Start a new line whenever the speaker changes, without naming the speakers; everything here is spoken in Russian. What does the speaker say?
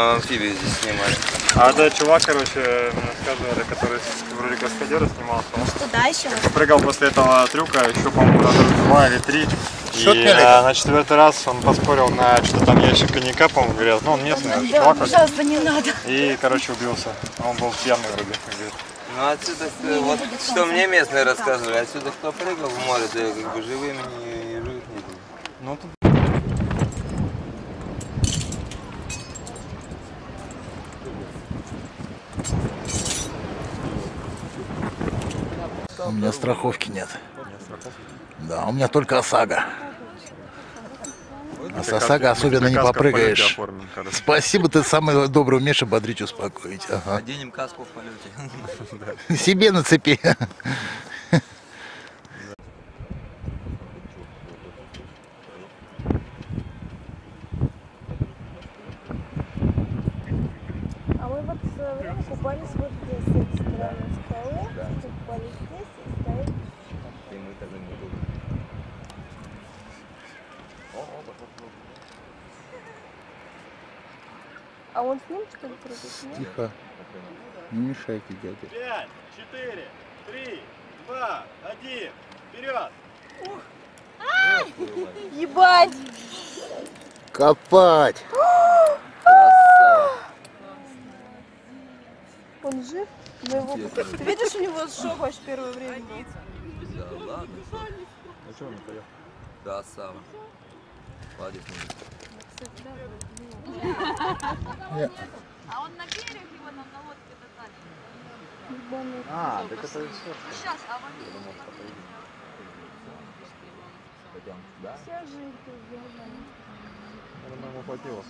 А амфибию здесь снимали.
А это чувак, короче, мне рассказывали, который с- вроде каскадера снимался. Он
Что дальше?
прыгал после этого трюка еще, по-моему, раза два или три.
Что
И
ты, Олег?
э, на четвертый раз он поспорил на что-то там ящик коньяка, по-моему, говорят. Ну, он местный чувак. вроде.
Пожалуйста, не надо.
И, короче, убился. Он был пьяный вроде. говорит.
Ну отсюда, э, вот что мне местные рассказывали, отсюда кто прыгал в море, то как бы живыми не, живых не было.
Ну, тут
У меня страховки нет. Да, у меня только ОСАГО. А с ОСАГО особенно не попрыгаешь. Спасибо, ты самый добрый умеешь ободрить, успокоить. Ага.
Оденем каску в полете.
Себе нацепи.
А вот в свое время купались вот здесь, с этой стороны скалы, купались здесь и стояли. А он с ним что ли прыгает?
Тихо. Не мешайте, дядя.
Пять, четыре, три, два, один, вперед!
Ебать!
Копать.
Он жив? Мы его... Ты видишь, у него шок вообще первое время был?
Да ладно. Да, Сава. Хватит мне.
А он на берег его нам на лодке.
Ебаный.
А, так это все.
Сейчас, а вот
Вся жизнь.
Я думаю, ему хватило.